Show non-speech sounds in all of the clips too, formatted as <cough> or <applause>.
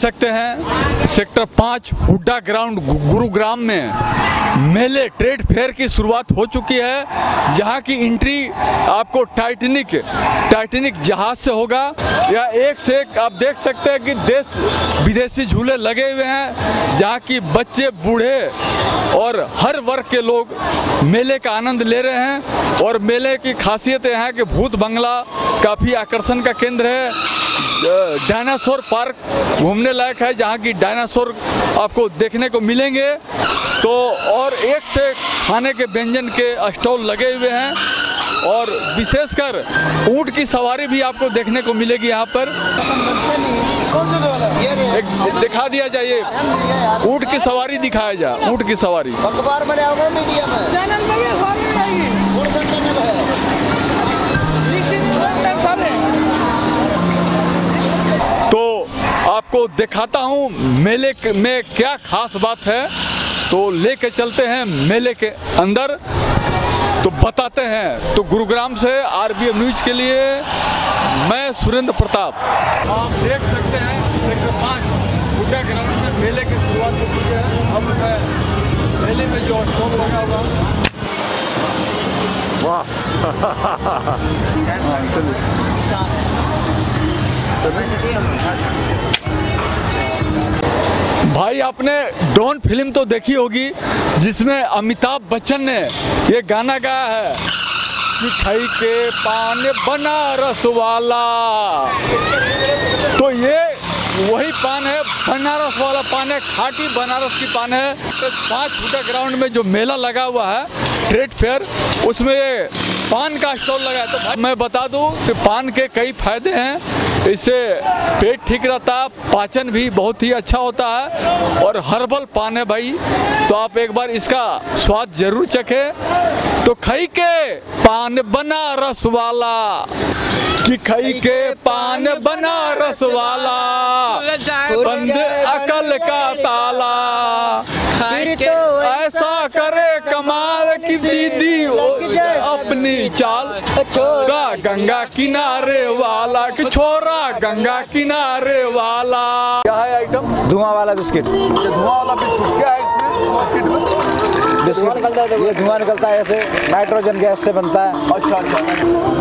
सकते हैं। सेक्टर पाँच, हुड्डा ग्राउंड गुरुग्राम में। मेले ट्रेड फेयर की शुरुआत हो चुकी है, जहाँ की एंट्री आपको टाइटनिक टाइटनिक जहाज़ से होगा। या एक से एक आप देख सकते हैं कि देश, विदेशी झूले लगे हुए हैं, जहाँ की बच्चे, बूढ़े और हर वर्ग के लोग मेले का आनंद ले रहे हैं और मेले की खासियत यह है कि भूत बंगला काफ़ी आकर्षण का केंद्र है। डायनासोर पार्क घूमने लायक है, जहाँ की डायनासोर आपको देखने को मिलेंगे। तो और एक से खाने के व्यंजन के स्टॉल लगे हुए हैं। और विशेषकर ऊँट की सवारी भी आपको देखने को मिलेगी यहाँ पर। एक दिखा दिया जाए ऊँट की सवारी दिखाया जाए ऊँट की सवारी। अखबार में मीडिया में। तो आपको दिखाता हूँ मेले में क्या खास बात है। तो लेके चलते हैं मेले के अंदर। तो बताते हैं। तो गुरुग्राम से आरबीएम न्यूज़ के लिए मैं सुरेंद्र प्रताप। आप देख सकते हैं सेक्टर पाँच गुड्डा ग्राउंड में मेले की शुरुआत हो चुकी है। अब मेले में जो स्टॉल लगा हुआ वाह। हाँ, भाई आपने डॉन फ़िल्म तो देखी होगी जिसमें अमिताभ बच्चन ने ये गाना गाया है खाई के पान बनारस वाला। तो ये वही पान है, बनारस वाला पान है, खाटी बनारस की पान है। तो पाँच फुटा ग्राउंड में जो मेला लगा हुआ है ट्रेड फेयर उसमें पान का स्टॉल लगा है। तो मैं बता दूँ कि पान के कई फ़ायदे हैं। इससे पेट ठीक रहता है पाचन भी बहुत ही अच्छा होता है और हर्बल पान है भाई। तो आप एक बार इसका स्वाद ज़रूर चखे। तो खाई के पान बना रस वाला। कि खाई के पान बना रस वाला। बंद गंगा किनारे वाला कि छोरा गंगा किनारे वाला। क्या है आइटम धुआँ वाला बिस्किट। धुआँ वाला बिस्कुट क्या है इसमें? बिस्किट। बिस्किट ये धुआँ निकलता है ऐसे नाइट्रोजन गैस से बनता है। अच्छा अच्छा।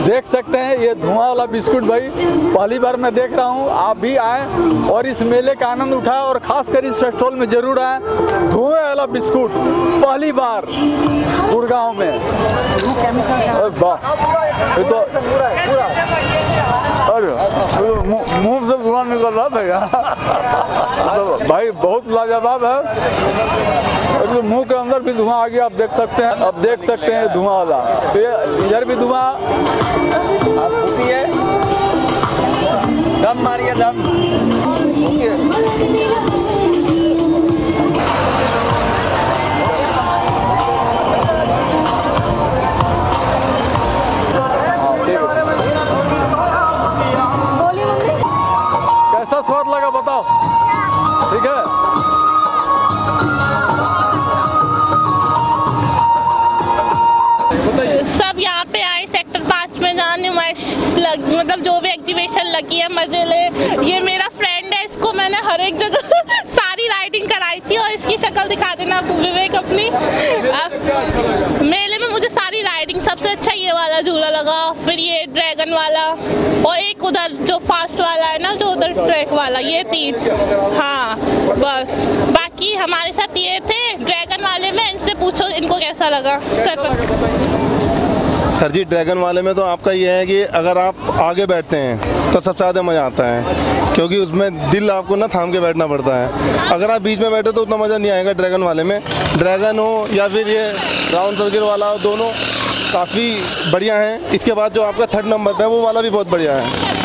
देख सकते हैं ये धुआँ वाला बिस्कुट भाई पहली बार मैं देख रहा हूँ। आप भी आए और इस मेले का आनंद उठाए और खासकर इस स्टॉल में ज़रूर आए। धुएँ वाला बिस्कुट पहली बार गुड़गांव में। ये तो अरे मुँह मुँह से धुआँ निकल रहा भैया तो भाई, बहुत लाजवाब है। अरे, मुँह के अंदर भी धुआँ आ गया, आप देख सकते हैं अब देख सकते हैं धुआँ वाला। तो ये, इधर भी धुआँ। दम मारिए, दम। लग मतलब जो भी एग्जीबिशन लगी है, मज़े ले। ये मेरा फ्रेंड है, इसको मैंने हर एक जगह <laughs> सारी राइडिंग कराई थी और इसकी शक्ल दिखा देना विवेक अपनी। मेले में मुझे सारी राइडिंग सबसे अच्छा ये वाला झूला लगा, फिर ये ड्रैगन वाला, और एक उधर जो फास्ट वाला है ना, जो उधर ट्रैक वाला, ये तीन हाँ बस। बाकी हमारे साथ ये थे ड्रैगन वाले में, इनसे पूछो, इनको कैसा लगा? सर सर जी ड्रैगन वाले में तो आपका ये है कि अगर आप आगे बैठते हैं तो सबसे ज़्यादा मज़ा आता है। क्योंकि उसमें दिल आपको ना थाम के बैठना पड़ता है। अगर आप बीच में बैठे तो उतना मज़ा नहीं आएगा ड्रैगन वाले में। ड्रैगन हो या फिर ये राउंड सर्किल वाला हो, दोनों काफ़ी बढ़िया हैं। इसके बाद जो आपका थर्ड नंबर पर है, वो वाला भी बहुत बढ़िया है।